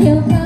You.